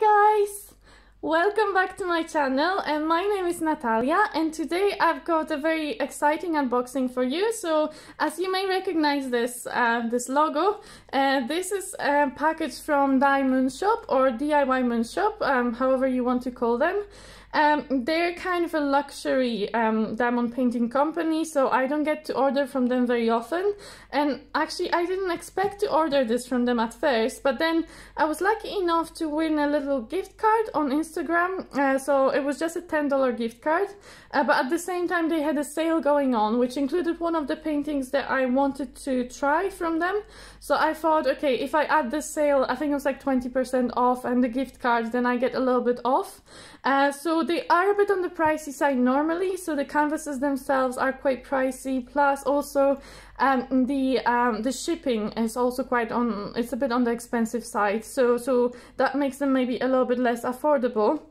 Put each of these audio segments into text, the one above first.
Guys! Welcome back to my channel and my name is Natalia and today I've got a very exciting unboxing for you. So as you may recognize this, uh, this logo, uh, this is a package from Diamond Shop or DIY Moon Shop, um, however you want to call them. Um, they're kind of a luxury um, diamond painting company, so I don't get to order from them very often. And actually, I didn't expect to order this from them at first, but then I was lucky enough to win a little gift card on Instagram. Uh, so it was just a $10 gift card, uh, but at the same time, they had a sale going on, which included one of the paintings that I wanted to try from them. So I thought, okay, if I add the sale, I think it was like 20% off and the gift card, then I get a little bit off. Uh, so they are a bit on the pricey side normally, so the canvases themselves are quite pricey, plus also um, the um, the shipping is also quite on, it's a bit on the expensive side, so, so that makes them maybe a little bit less affordable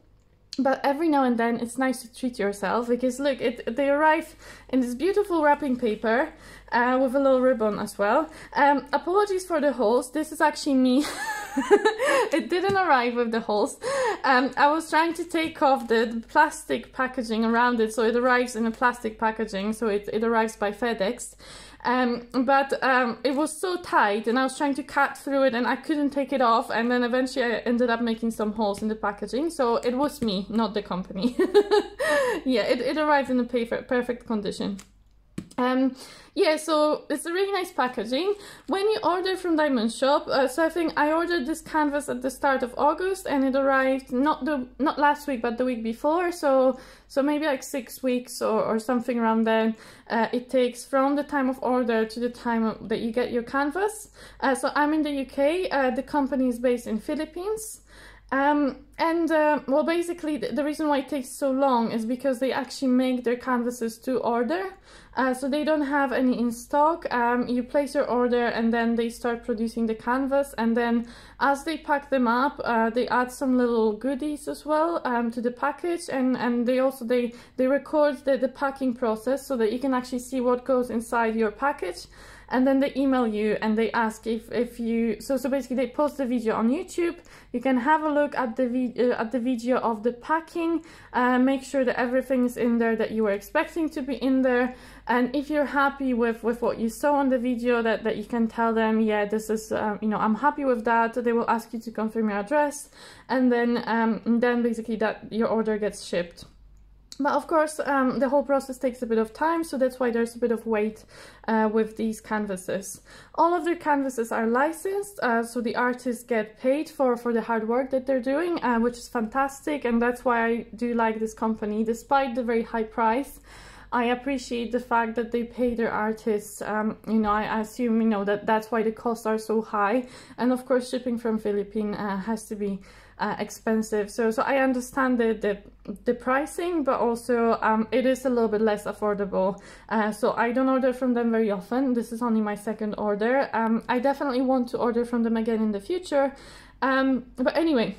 but every now and then it's nice to treat yourself because look it they arrive in this beautiful wrapping paper uh, with a little ribbon as well. Um, apologies for the holes. This is actually me. It didn't arrive with the holes. Um, I was trying to take off the plastic packaging around it so it arrives in a plastic packaging so it, it arrives by FedEx um, but um, it was so tight and I was trying to cut through it and I couldn't take it off and then eventually I ended up making some holes in the packaging. So it was me not the company. Yeah it, it arrived in a perfect condition um, yeah, so it's a really nice packaging. When you order from Diamond Shop, uh, so I think I ordered this canvas at the start of August and it arrived not the not last week but the week before. So so maybe like six weeks or, or something around then. Uh, it takes from the time of order to the time that you get your canvas. Uh, so I'm in the UK. Uh, the company is based in Philippines. Um, and uh, well, basically, the, the, reason why it takes so long is because they actually make their canvases to order. Uh, so they don't have any in stock. Um, you place your order and then they start producing the canvas. And then as they pack them up, uh, they add some little goodies as well um, to the package. And, and they also, they, they record the, the packing process so that you can actually see what goes inside your package and then they email you and they ask if if you so so basically they post the video on youtube. You can have a look at the video uh, at the video of the packing uh, make sure that everything is in there that you were expecting to be in there. And if you're happy with with what you saw on the video that that you can tell them yeah this is um, you know i'm happy with that they will ask you to confirm your address. And then um, then basically that your order gets shipped but of course, um, the whole process takes a bit of time, so that's why there's a bit of wait uh, with these canvases. All of their canvases are licensed, uh, so the artists get paid for, for the hard work that they're doing, uh, which is fantastic, and that's why I do like this company, despite the very high price. I appreciate the fact that they pay their artists. Um, you know, I assume, you know, that that's why the costs are so high. And of course, shipping from Philippines uh, has to be uh, expensive. So, so I understand the, the, the pricing, but also um, it is a little bit less affordable. Uh, so I don't order from them very often. This is only my second order. Um, I definitely want to order from them again in the future. Um, but anyway,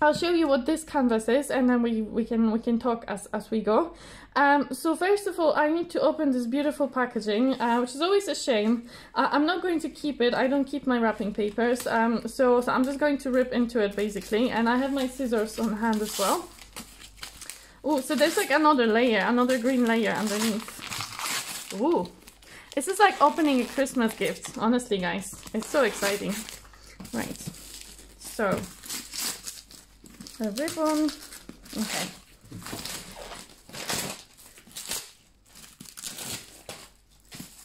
I'll show you what this canvas is and then we, we can we can talk as, as we go. Um, so first of all, I need to open this beautiful packaging, uh, which is always a shame. I'm not going to keep it. I don't keep my wrapping papers. Um, so, so I'm just going to rip into it basically. And I have my scissors on hand as well. Oh, so there's like another layer, another green layer underneath. Ooh, this is like opening a Christmas gift, honestly guys. It's so exciting. Right, so a ribbon. Okay.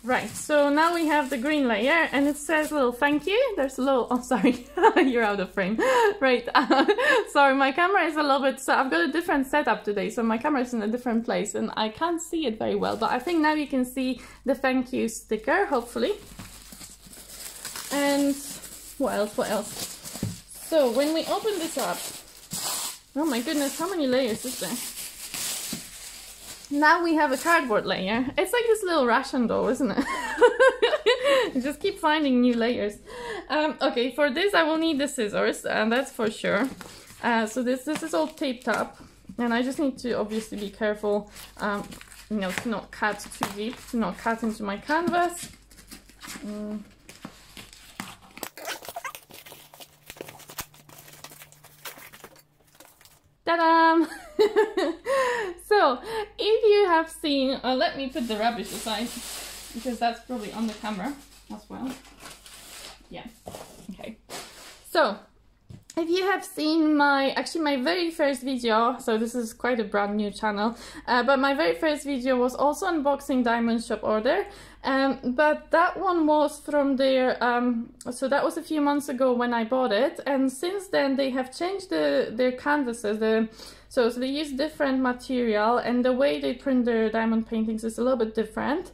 Right, so now we have the green layer and it says a little thank you. There's a little, oh sorry, you're out of frame. right, uh, sorry, my camera is a little bit, so I've got a different setup today, so my camera is in a different place and I can't see it very well, but I think now you can see the thank you sticker, hopefully. And what else, what else? So when we open this up, Oh my goodness, how many layers is there? Now we have a cardboard layer. It's like this little Russian doll, isn't it? just keep finding new layers. Um, okay, for this I will need the scissors, and that's for sure. Uh, so this, this is all taped up, and I just need to obviously be careful, um, you know, to not cut too deep, to not cut into my canvas. Mm. Ta-da! so, if you have seen, uh, let me put the rubbish aside because that's probably on the camera as well. Yeah, okay. So, if you have seen my, actually my very first video, so this is quite a brand new channel, uh, but my very first video was also unboxing Diamond Shop order, um, but that one was from their, um, so that was a few months ago when I bought it, and since then they have changed the, their canvases, the, so, so they use different material, and the way they print their diamond paintings is a little bit different.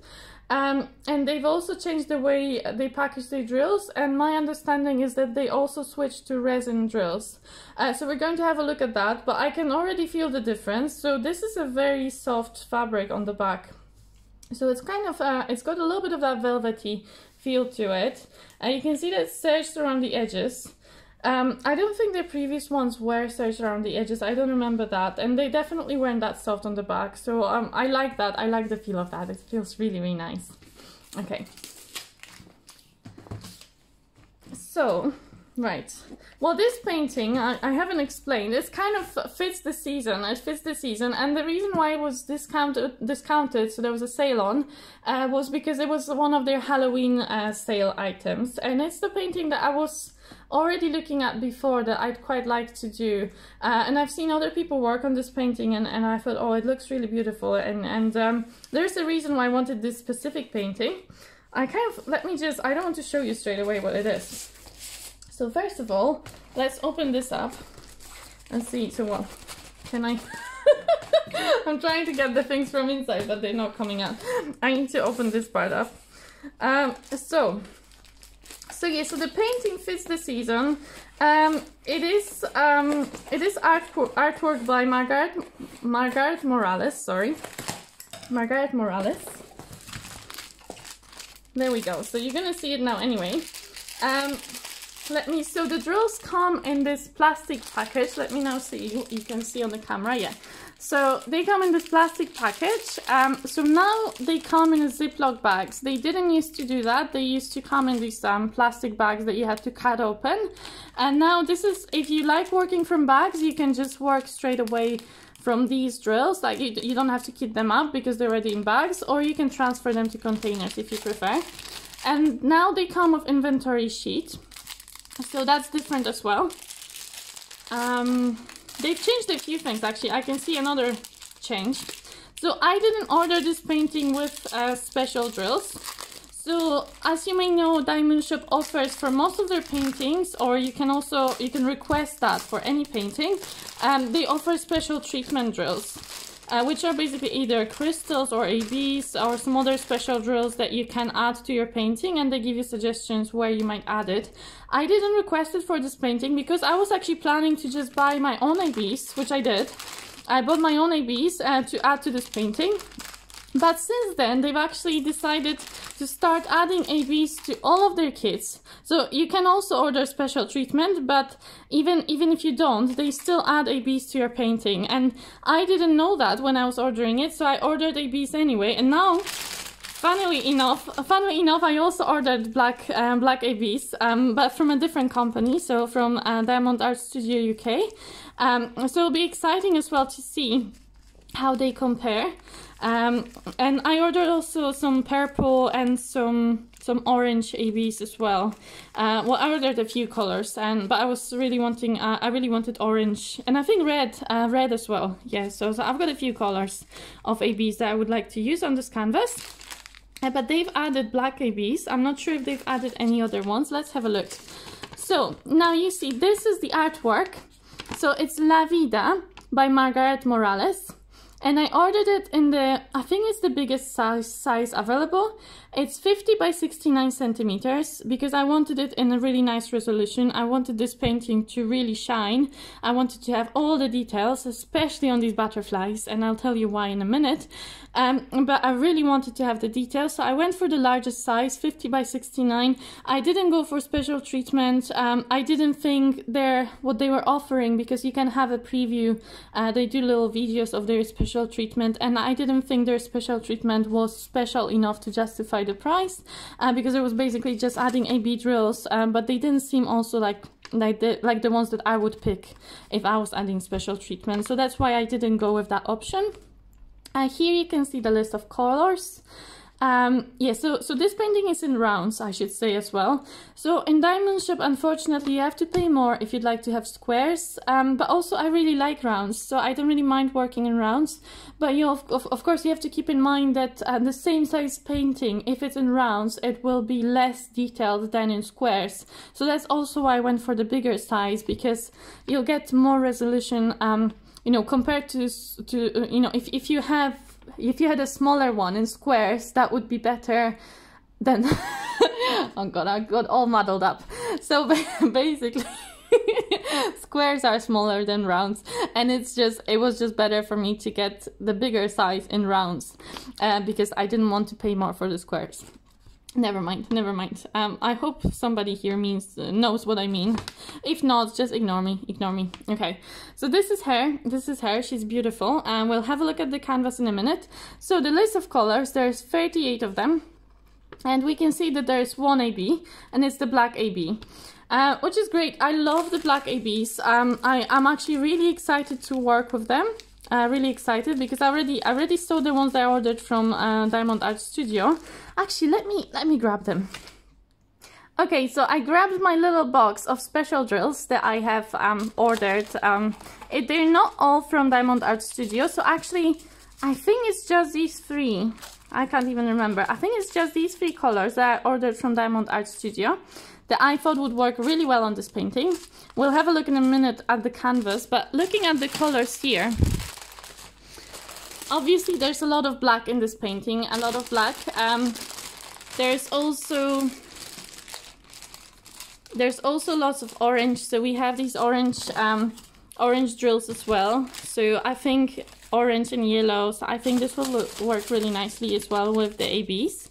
Um, and they've also changed the way they package their drills and my understanding is that they also switched to resin drills. Uh, so we're going to have a look at that, but I can already feel the difference. So this is a very soft fabric on the back. So it's kind of, uh, it's got a little bit of that velvety feel to it. And you can see that it's serged around the edges. Um, I don't think the previous ones were serged around the edges. I don't remember that. And they definitely weren't that soft on the back. So um, I like that. I like the feel of that. It feels really, really nice. Okay. So, right. Well, this painting, I, I haven't explained, it kind of fits the season. It fits the season. And the reason why it was discounted, discounted so there was a sale on, uh, was because it was one of their Halloween uh, sale items. And it's the painting that I was already looking at before that I'd quite like to do. Uh, and I've seen other people work on this painting and, and I thought, oh, it looks really beautiful. And, and um, there's a reason why I wanted this specific painting. I kind of, let me just, I don't want to show you straight away what it is. So first of all, let's open this up and see. So what, can I... I'm trying to get the things from inside, but they're not coming out. I need to open this part up. Um, so, so yeah, so the painting fits the season. Um, it is um, it is artwork artwork by Margaret Margaret Morales. Sorry, Margaret Morales. There we go. So you're gonna see it now anyway. Um, let me. So the drills come in this plastic package. Let me now see. You can see on the camera. Yeah. So they come in this plastic package. Um, so now they come in a Ziploc bags. They didn't used to do that. They used to come in these um, plastic bags that you had to cut open. And now this is, if you like working from bags, you can just work straight away from these drills. Like you, you don't have to keep them up because they're already in bags or you can transfer them to containers if you prefer. And now they come with inventory sheet. So that's different as well. Um, They've changed a few things actually. I can see another change. So I didn't order this painting with uh, special drills. So as you may know, Diamond Shop offers for most of their paintings, or you can also, you can request that for any painting, um, they offer special treatment drills uh, which are basically either crystals or ABs or some other special drills that you can add to your painting and they give you suggestions where you might add it. I didn't request it for this painting because I was actually planning to just buy my own ABs, which I did. I bought my own ABs uh, to add to this painting. But since then, they've actually decided to start adding ABs to all of their kits. So you can also order special treatment, but even, even if you don't, they still add ABs to your painting. And I didn't know that when I was ordering it, so I ordered ABs anyway. And now, funnily enough, funnily enough, I also ordered black, um, black ABs, um, but from a different company, so from uh, Diamond Art Studio UK. Um, so it'll be exciting as well to see how they compare. Um, and I ordered also some purple and some some orange ABs as well. Uh, well, I ordered a few colors, and but I was really wanting, uh, I really wanted orange, and I think red, uh, red as well. Yeah, so, so, I've got a few colors of ABs that I would like to use on this canvas. Uh, but they've added black ABs. I'm not sure if they've added any other ones. Let's have a look. So now you see, this is the artwork. So it's La Vida by Margaret Morales and I ordered it in the, I think it's the biggest size, size available. It's 50 by 69 centimeters because I wanted it in a really nice resolution. I wanted this painting to really shine. I wanted to have all the details, especially on these butterflies, and I'll tell you why in a minute. Um, but I really wanted to have the details, so I went for the largest size, 50 by 69. I didn't go for special treatment. Um, I didn't think they're what they were offering because you can have a preview. Uh, they do little videos of their special treatment, and I didn't think their special treatment was special enough to justify the price uh, because it was basically just adding AB drills, um, but they didn't seem also like like the like the ones that I would pick if I was adding special treatment. So that's why I didn't go with that option. Uh, here you can see the list of colors. Um, yeah, so, so this painting is in rounds, I should say as well. So in Diamond Shop, unfortunately, you have to pay more if you'd like to have squares. Um, but also I really like rounds, so I don't really mind working in rounds. But you know, of, of, of course, you have to keep in mind that uh, the same size painting, if it's in rounds, it will be less detailed than in squares. So that's also why I went for the bigger size, because you'll get more resolution, um, you know, compared to, to uh, you know, if, if you have if you had a smaller one in squares, that would be better than. oh god, I got all muddled up. So basically. squares are smaller than rounds and it's just it was just better for me to get the bigger size in rounds uh, because I didn't want to pay more for the squares Never mind, never mind. Um, I hope somebody here means uh, knows what I mean. If not, just ignore me, ignore me. Okay, so this is her, this is her, she's beautiful. And we'll have a look at the canvas in a minute. So the list of colors, there's 38 of them. And we can see that there's one AB, and it's the black AB. Uh, which is great. I love the black ABs. Um, I, I'm actually really excited to work with them uh, really excited because I already I already saw the ones I ordered from uh, Diamond Art Studio. Actually, let me let me grab them. Okay, so I grabbed my little box of special drills that I have um, ordered. Um, it, they're not all from Diamond Art Studio, so actually I think it's just these three. I can't even remember. I think it's just these three colors that I ordered from Diamond Art Studio that I thought would work really well on this painting. We'll have a look in a minute at the canvas, but looking at the colors here, obviously there's a lot of black in this painting, a lot of black. Um, there's also there's also lots of orange, so we have these orange um, orange drills as well. So I think orange and yellow, so I think this will look, work really nicely as well with the ABs.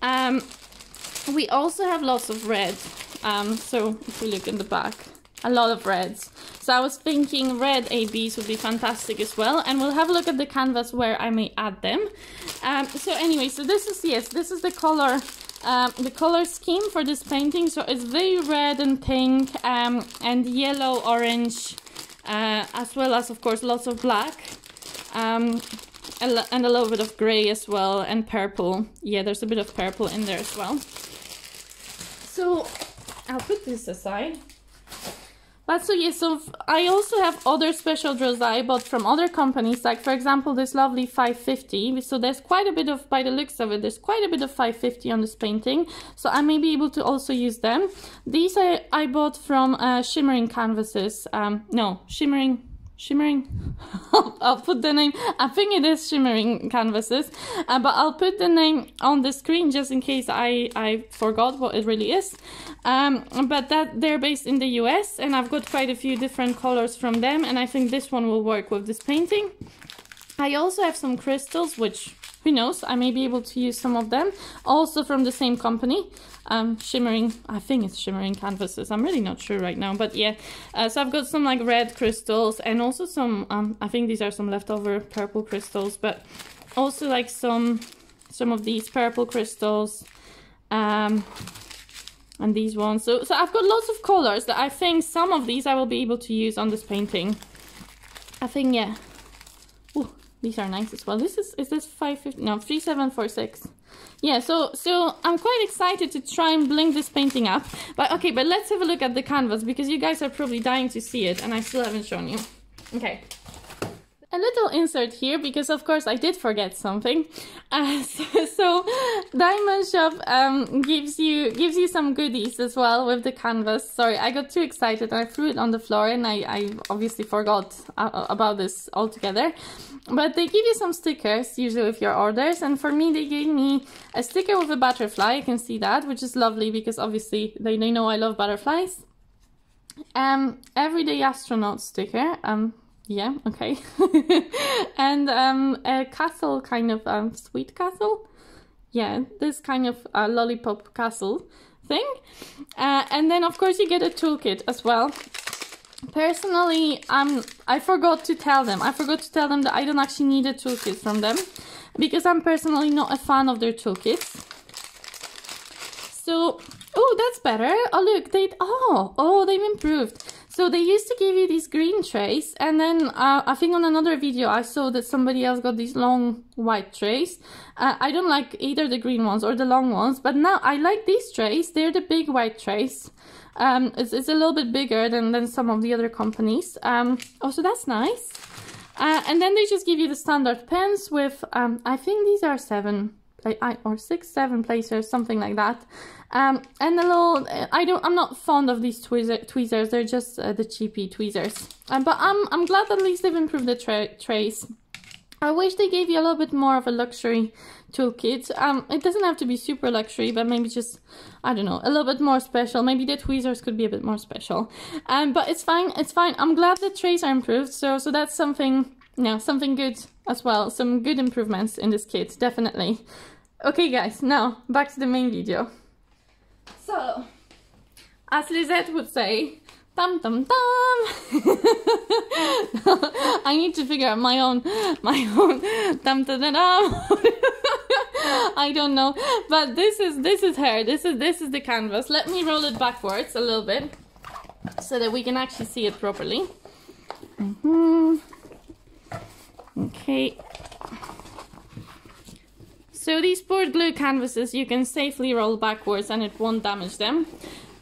Um, we also have lots of red, um, so if we look in the back, a lot of reds. So I was thinking red ABs would be fantastic as well. And we'll have a look at the canvas where I may add them. Um, so anyway, so this is, yes, this is the color um, the color scheme for this painting. So it's very red and pink um, and yellow, orange, uh, as well as, of course, lots of black. Um, and a little bit of gray as well and purple. Yeah, there's a bit of purple in there as well. So I'll put this aside. But so yes, so I also have other special drills that I bought from other companies, like for example this lovely 550. So there's quite a bit of, by the looks of it, there's quite a bit of 550 on this painting. So I may be able to also use them. These I, I bought from uh, Shimmering Canvases. Um, no, Shimmering shimmering. I'll put the name i think it is shimmering canvases uh, but i'll put the name on the screen just in case i i forgot what it really is. Um, but that they're based in the us and i've got quite a few different colors from them and i think this one will work with this painting. I also have some crystals which who knows i may be able to use some of them also from the same company um, shimmering, I think it's shimmering canvases. I'm really not sure right now, but yeah. Uh, so I've got some like red crystals and also some, um, I think these are some leftover purple crystals, but also like some, some of these purple crystals. Um, and these ones. So, so I've got lots of colors that I think some of these I will be able to use on this painting. I think, yeah. Ooh, these are nice as well. This is, is this 550? No, 3746 yeah so so i'm quite excited to try and bling this painting up but okay but let's have a look at the canvas because you guys are probably dying to see it and i still haven't shown you okay a little insert here because of course I did forget something. Uh, so, so, Diamond Shop um, gives you gives you some goodies as well with the canvas. Sorry, I got too excited and I threw it on the floor and I, I obviously forgot uh, about this altogether. But they give you some stickers usually with your orders and for me they gave me a sticker with a butterfly. You can see that, which is lovely because obviously they, they know I love butterflies. Um, everyday astronaut sticker. Um, yeah, okay. and um, a castle, kind of um, sweet castle. Yeah, this kind of uh, lollipop castle thing. Uh, and then, of course, you get a toolkit as well. Personally, I'm, I forgot to tell them. I forgot to tell them that I don't actually need a toolkit from them. Because I'm personally not a fan of their toolkits. So, Oh, that's better. Oh, look, they, oh, oh, they've improved. So they used to give you these green trays, and then uh, I think on another video I saw that somebody else got these long white trays. Uh, I don't like either the green ones or the long ones, but now I like these trays. They're the big white trays. Um, it's, it's a little bit bigger than, than some of the other companies. Um, oh, so that's nice. Uh, and then they just give you the standard pens with, um, I think these are seven or six, seven placers, something like that. Um, and a little, I don't, I'm not fond of these tweezer, tweezers. They're just uh, the cheapy tweezers. Um, but I'm, I'm glad at least they've improved the tra trays. I wish they gave you a little bit more of a luxury toolkit. Um, it doesn't have to be super luxury, but maybe just, I don't know, a little bit more special. Maybe the tweezers could be a bit more special. Um, but it's fine, it's fine. I'm glad the trays are improved, so so that's something, you know, something good as well. Some good improvements in this kit, definitely. Okay guys, now back to the main video. So, as Lisette would say, Dum dum dum. I need to figure out my own my own dum dum dum. I don't know, but this is this is her. This is this is the canvas. Let me roll it backwards a little bit so that we can actually see it properly. Mm -hmm. Okay. So these board glue canvases you can safely roll backwards and it won't damage them.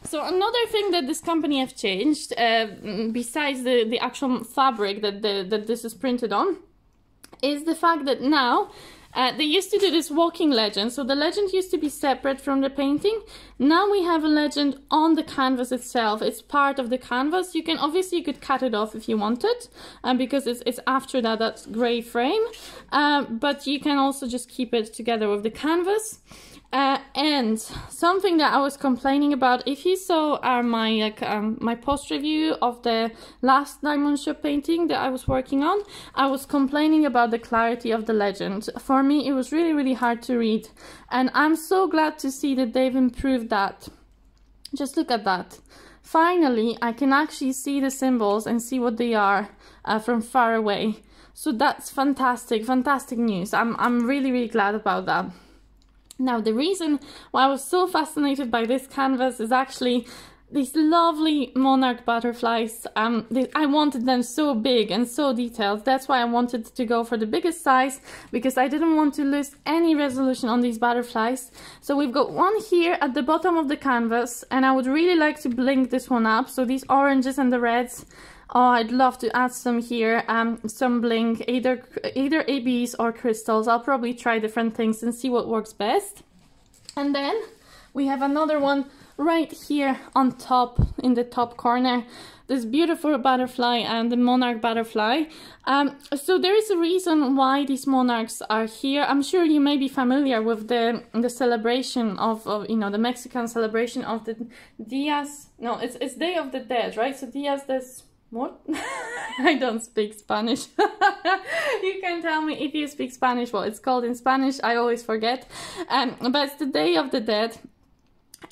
So another thing that this company have changed, uh, besides the, the actual fabric that, the, that this is printed on, is the fact that now uh, they used to do this walking legend, so the legend used to be separate from the painting. Now we have a legend on the canvas itself. It's part of the canvas. You can obviously you could cut it off if you wanted, um, because it's, it's after that that gray frame. Uh, but you can also just keep it together with the canvas. Uh, and something that I was complaining about, if you saw uh, my like, um, my post review of the last Diamond Shop painting that I was working on, I was complaining about the clarity of the legend. For me, it was really, really hard to read. And I'm so glad to see that they've improved that. Just look at that. Finally, I can actually see the symbols and see what they are uh, from far away. So that's fantastic, fantastic news. I'm, I'm really, really glad about that. Now, the reason why I was so fascinated by this canvas is actually these lovely monarch butterflies. Um, they, I wanted them so big and so detailed. That's why I wanted to go for the biggest size because I didn't want to lose any resolution on these butterflies. So we've got one here at the bottom of the canvas and I would really like to bling this one up. So these oranges and the reds Oh, I'd love to add some here, um, some bling, either, either ABs or crystals. I'll probably try different things and see what works best. And then we have another one right here on top, in the top corner. This beautiful butterfly and the monarch butterfly. Um, so there is a reason why these monarchs are here. I'm sure you may be familiar with the the celebration of, of you know the Mexican celebration of the Dias. No, it's it's Day of the Dead, right? So Dias des what? I don't speak Spanish. you can tell me if you speak Spanish what it's called in Spanish. I always forget. Um, but it's the Day of the Dead.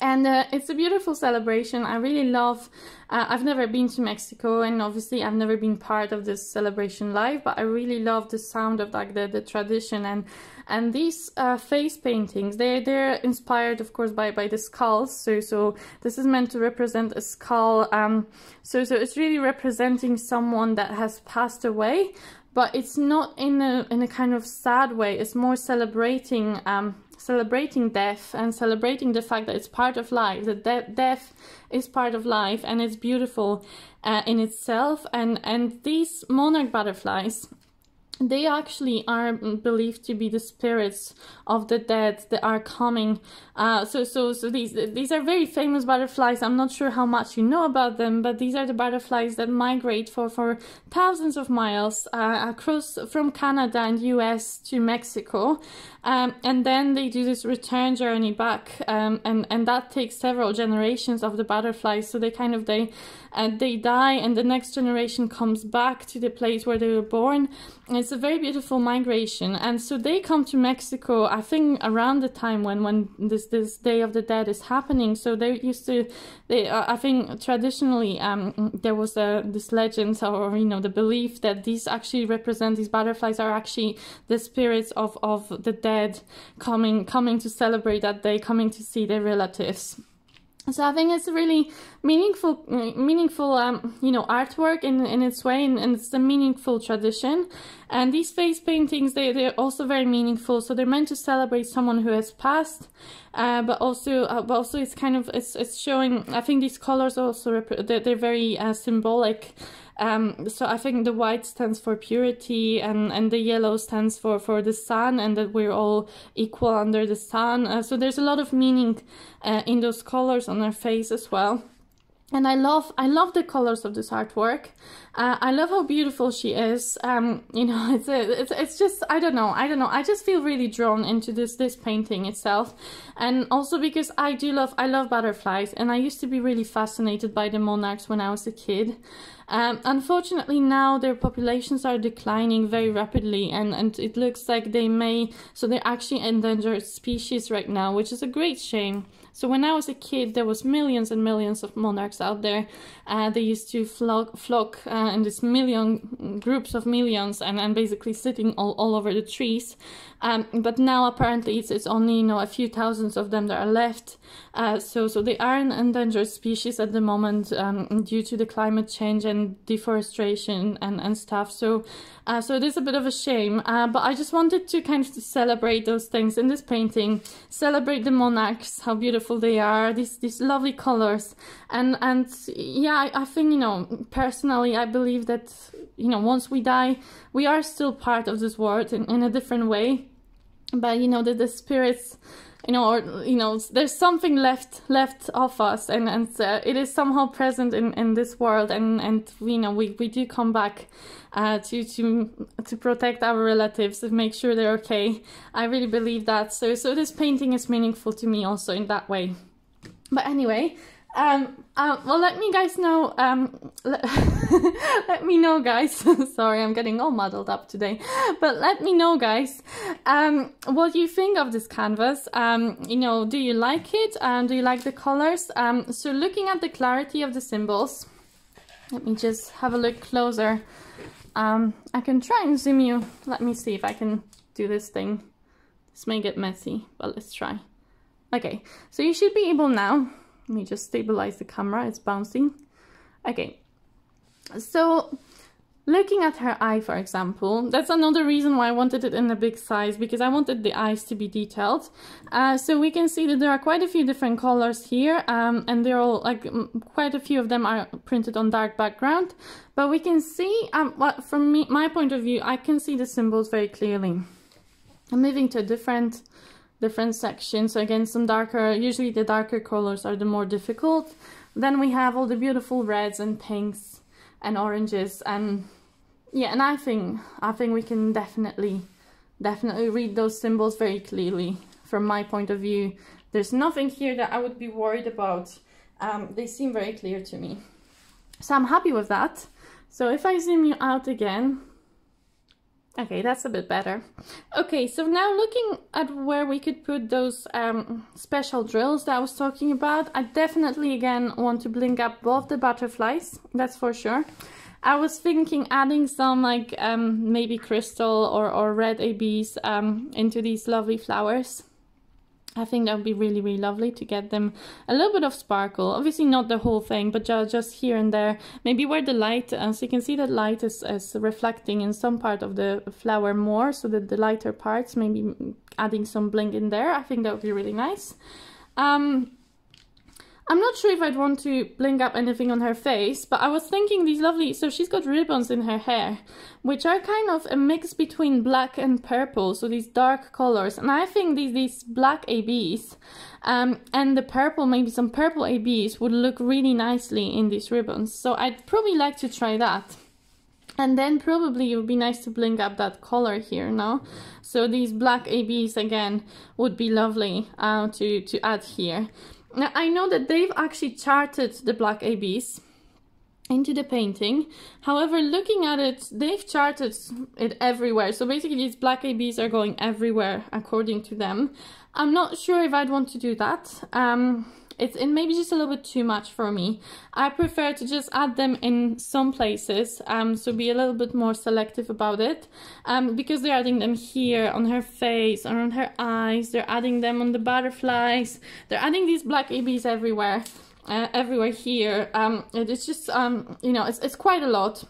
And uh, it's a beautiful celebration. I really love, uh, I've never been to Mexico and obviously I've never been part of this celebration live, but I really love the sound of like the, the tradition and and these uh, face paintings, they they're inspired, of course, by by the skulls. So so this is meant to represent a skull. Um, so so it's really representing someone that has passed away, but it's not in a in a kind of sad way. It's more celebrating um celebrating death and celebrating the fact that it's part of life. That de death is part of life and it's beautiful uh, in itself. And and these monarch butterflies they actually are believed to be the spirits of the dead that are coming. Uh, so, so, so these these are very famous butterflies. I'm not sure how much you know about them, but these are the butterflies that migrate for for thousands of miles uh, across from Canada and U.S. to Mexico, um, and then they do this return journey back, um, and and that takes several generations of the butterflies. So they kind of they and they die and the next generation comes back to the place where they were born. It's a very beautiful migration. And so they come to Mexico, I think around the time when, when this, this Day of the Dead is happening. So they used to, they, uh, I think traditionally um, there was a, this legend or, you know, the belief that these actually represent, these butterflies are actually the spirits of, of the dead coming, coming to celebrate that day, coming to see their relatives. So I think it's a really meaningful, meaningful, um, you know, artwork in, in its way, and, and, it's a meaningful tradition. And these face paintings, they, they're also very meaningful. So they're meant to celebrate someone who has passed, uh, but also, uh, but also it's kind of, it's, it's showing, I think these colors also, they're, they're very uh, symbolic um, so I think the white stands for purity and, and the yellow stands for, for the sun and that we're all equal under the sun. Uh, so there's a lot of meaning uh, in those colors on her face as well and I love I love the colors of this artwork. Uh, I love how beautiful she is. Um, you know, it's, a, it's it's just I don't know I don't know. I just feel really drawn into this this painting itself, and also because I do love I love butterflies, and I used to be really fascinated by the monarchs when I was a kid. Um, unfortunately, now their populations are declining very rapidly, and and it looks like they may so they're actually endangered species right now, which is a great shame. So when I was a kid, there was millions and millions of monarchs out there. Uh, they used to flock, flock uh, in this million groups of millions and, and basically sitting all, all over the trees. Um, but now apparently it's, it's only you know a few thousands of them that are left. Uh, so so they are an endangered species at the moment um, due to the climate change and deforestation and, and stuff. So uh, so it is a bit of a shame. Uh, but I just wanted to kind of celebrate those things in this painting, celebrate the monarchs, how beautiful they are, these these lovely colors, and and yeah, I, I think you know personally I believe that you know once we die, we are still part of this world in, in a different way but you know that the spirits you know or you know there's something left left of us and and uh, it is somehow present in in this world and and you know we we do come back uh, to to to protect our relatives and make sure they're okay. I really believe that. So so this painting is meaningful to me also in that way. But anyway um, uh, well, let me guys know, um, let, let me know guys, sorry, I'm getting all muddled up today, but let me know guys, um, what you think of this canvas, um, you know, do you like it, um, do you like the colors, um, so looking at the clarity of the symbols, let me just have a look closer, I can try and zoom you, let me see if I can do this thing, this may get messy, but let's try, okay, so you should be able now, let me just stabilize the camera, it's bouncing. Okay, so looking at her eye, for example, that's another reason why I wanted it in a big size, because I wanted the eyes to be detailed. Uh, so we can see that there are quite a few different colors here, um, and they're all, like, quite a few of them are printed on dark background. But we can see, um, what, from me, my point of view, I can see the symbols very clearly. I'm moving to a different different sections. So again, some darker, usually the darker colors are the more difficult. Then we have all the beautiful reds and pinks and oranges and yeah, and I think, I think we can definitely, definitely read those symbols very clearly from my point of view. There's nothing here that I would be worried about. Um, they seem very clear to me. So I'm happy with that. So if I zoom you out again, Okay, that's a bit better. Okay, so now looking at where we could put those um, special drills that I was talking about, I definitely again want to blink up both the butterflies, that's for sure. I was thinking adding some like um, maybe crystal or, or red ABs um, into these lovely flowers. I think that would be really, really lovely to get them a little bit of sparkle. Obviously not the whole thing, but just here and there. Maybe where the light, uh, so you can see that light is, is reflecting in some part of the flower more, so that the lighter parts, maybe adding some bling in there. I think that would be really nice. Um, I'm not sure if I'd want to bling up anything on her face, but I was thinking these lovely, so she's got ribbons in her hair, which are kind of a mix between black and purple, so these dark colors. And I think these, these black ABs um, and the purple, maybe some purple ABs would look really nicely in these ribbons. So I'd probably like to try that. And then probably it would be nice to bling up that color here, no? So these black ABs again would be lovely uh, to, to add here. Now I know that they've actually charted the black ABs into the painting. However, looking at it, they've charted it everywhere. So basically these black ABs are going everywhere according to them. I'm not sure if I'd want to do that. Um, it's it maybe just a little bit too much for me. I prefer to just add them in some places, um, so be a little bit more selective about it, um, because they're adding them here on her face or on her eyes. They're adding them on the butterflies. They're adding these black ABs everywhere, uh, everywhere here. Um, it's just um, you know, it's it's quite a lot.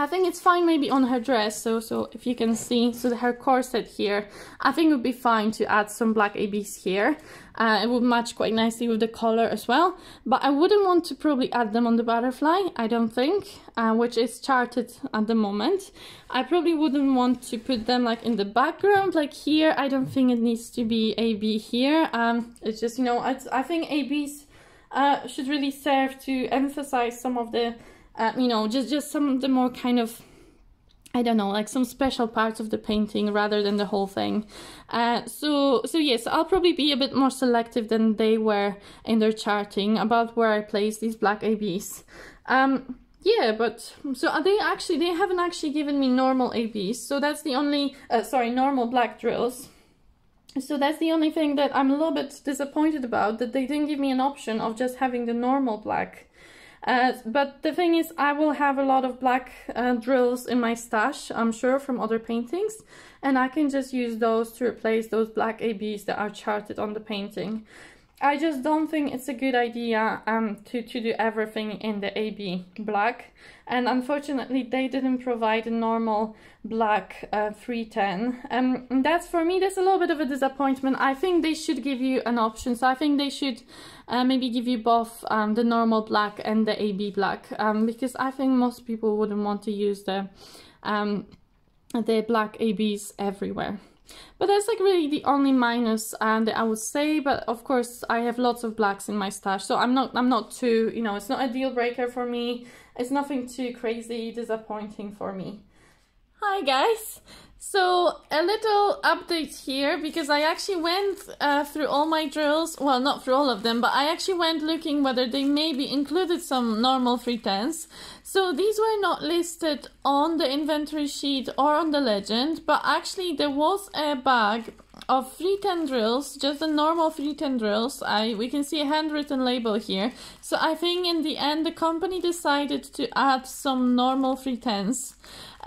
I think it's fine maybe on her dress, so so if you can see, so her corset here, I think it would be fine to add some black ABs here. Uh, it would match quite nicely with the color as well, but I wouldn't want to probably add them on the butterfly, I don't think, uh, which is charted at the moment. I probably wouldn't want to put them like in the background, like here, I don't think it needs to be AB here. Um, it's just, you know, I, I think ABs uh, should really serve to emphasize some of the uh, you know, just just some of the more kind of I don't know, like some special parts of the painting rather than the whole thing. Uh, so, so yes, I'll probably be a bit more selective than they were in their charting about where I place these black ABs. Um, yeah, but so they actually they haven't actually given me normal ABs, so that's the only uh, sorry normal black drills. So that's the only thing that I'm a little bit disappointed about that they didn't give me an option of just having the normal black. Uh, but the thing is, I will have a lot of black uh, drills in my stash, I'm sure, from other paintings. And I can just use those to replace those black ABs that are charted on the painting. I just don't think it's a good idea um, to, to do everything in the AB black. And unfortunately, they didn't provide a normal black uh, 310. Um, and that's, for me, that's a little bit of a disappointment. I think they should give you an option. So I think they should uh, maybe give you both um, the normal black and the AB black. Um, because I think most people wouldn't want to use the, um, the black ABs everywhere. But that's like really the only minus um, that I would say. But of course, I have lots of blacks in my stash, so I'm not I'm not too you know it's not a deal breaker for me. It's nothing too crazy disappointing for me. Hi guys. So a little update here because I actually went uh, through all my drills, well not through all of them, but I actually went looking whether they maybe included some normal 310s. So these were not listed on the inventory sheet or on the legend, but actually there was a bag of 310 drills, just the normal 310 drills. I We can see a handwritten label here. So I think in the end the company decided to add some normal 310s.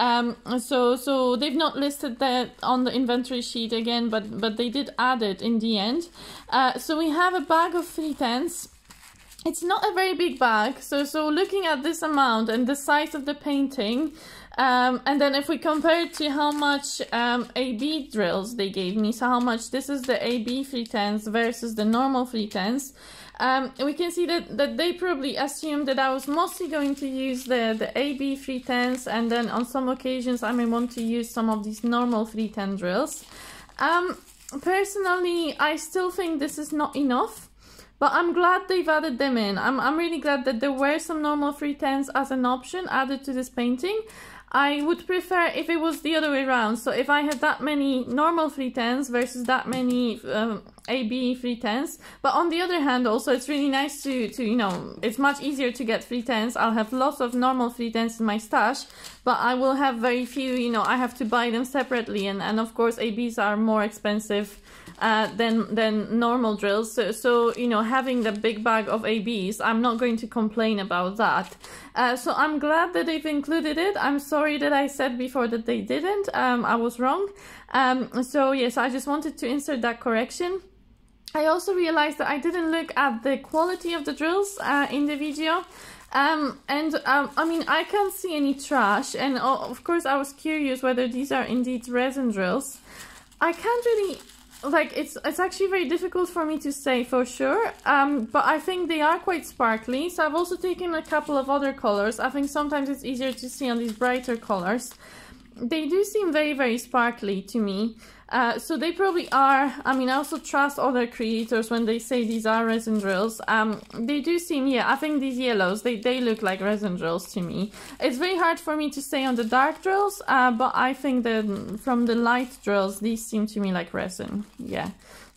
Um, so so they've not listed that on the inventory sheet again, but but they did add it in the end. Uh, so we have a bag of 310s. It's not a very big bag, so so looking at this amount and the size of the painting, um, and then if we compare it to how much um, AB drills they gave me, so how much this is the AB 310s versus the normal 310s, um, we can see that, that they probably assumed that I was mostly going to use the, the AB 310s and then on some occasions I may want to use some of these normal 310 drills. Um, personally, I still think this is not enough. But I'm glad they've added them in. I'm, I'm really glad that there were some normal 310s as an option added to this painting. I would prefer if it was the other way around. So if I had that many normal 310s versus that many um, AB 310s. But on the other hand, also it's really nice to, to, you know, it's much easier to get 310s. I'll have lots of normal 310s in my stash, but I will have very few, you know, I have to buy them separately. And, and of course, ABs are more expensive uh, than than normal drills. So, so, you know, having the big bag of ABs, I'm not going to complain about that. Uh, so I'm glad that they've included it. I'm sorry that I said before that they didn't. Um, I was wrong. Um, so yes, I just wanted to insert that correction. I also realized that I didn't look at the quality of the drills uh, in the video. Um, and um, I mean, I can't see any trash. And of course, I was curious whether these are indeed resin drills. I can't really like it's it's actually very difficult for me to say for sure um but i think they are quite sparkly. So i've also taken a couple of other colors. I think sometimes it's easier to see on these brighter colors. They do seem very very sparkly to me uh, so they probably are, I mean, I also trust other creators when they say these are resin drills. Um, they do seem, yeah, I think these yellows, they, they look like resin drills to me. It's very hard for me to say on the dark drills, uh, but I think that from the light drills, these seem to me like resin, yeah.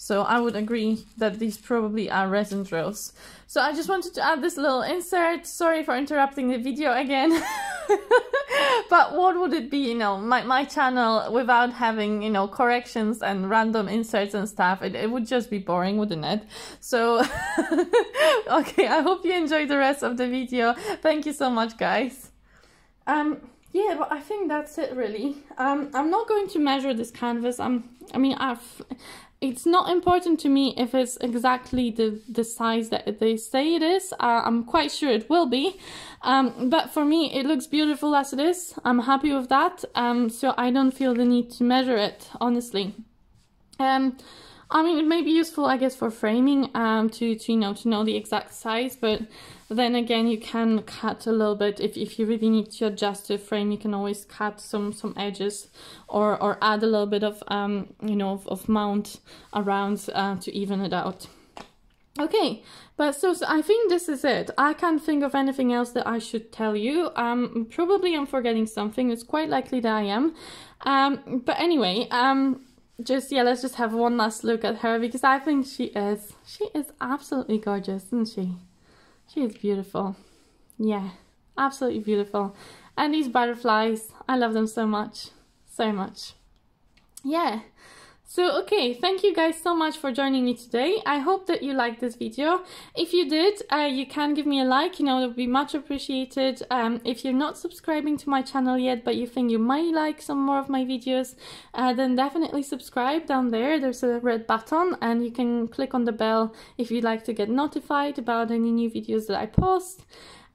So I would agree that these probably are resin drills. So I just wanted to add this little insert. Sorry for interrupting the video again. but what would it be, you know, my, my channel without having, you know, corrections and random inserts and stuff? It, it would just be boring, wouldn't it? So, okay, I hope you enjoy the rest of the video. Thank you so much, guys. Um, yeah, but I think that's it really. Um, I'm not going to measure this canvas. I'm, I mean, I've, it's not important to me if it's exactly the, the size that they say it is. Uh, I'm quite sure it will be. Um, but for me, it looks beautiful as it is. I'm happy with that. Um, so I don't feel the need to measure it, honestly. Um, I mean, it may be useful, I guess, for framing um, to, to, you know, to know the exact size, but then again, you can cut a little bit. If, if you really need to adjust the frame, you can always cut some, some edges or, or add a little bit of, um, you know, of, of mount around uh, to even it out. Okay, but so, so, I think this is it. I can't think of anything else that I should tell you. Um, probably I'm forgetting something. It's quite likely that I am. Um, but anyway, um, just yeah, let's just have one last look at her because I think she is she is absolutely gorgeous, isn't she? She is beautiful. Yeah, absolutely beautiful. And these butterflies, I love them so much, so much. Yeah. So, okay, thank you guys so much for joining me today. I hope that you liked this video. If you did, uh, you can give me a like, you know, it would be much appreciated. Um, if you're not subscribing to my channel yet, but you think you might like some more of my videos, uh, then definitely subscribe down there. There's a red button and you can click on the bell if you'd like to get notified about any new videos that I post.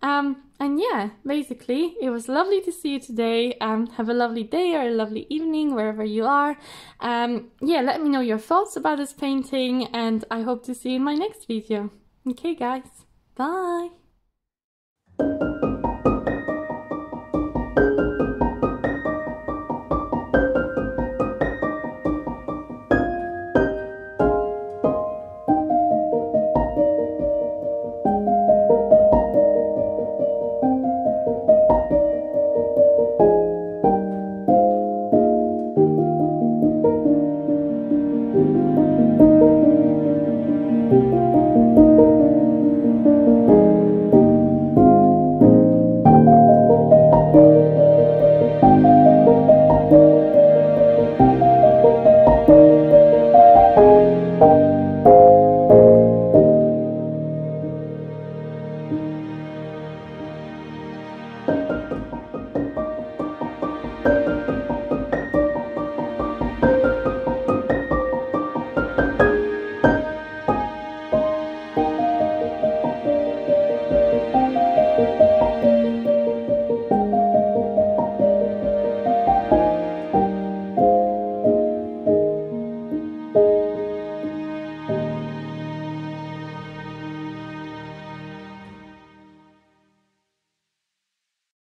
Um, and yeah, basically, it was lovely to see you today. Um, have a lovely day or a lovely evening wherever you are. Um, yeah, let me know your thoughts about this painting and I hope to see you in my next video. Okay, guys. Bye.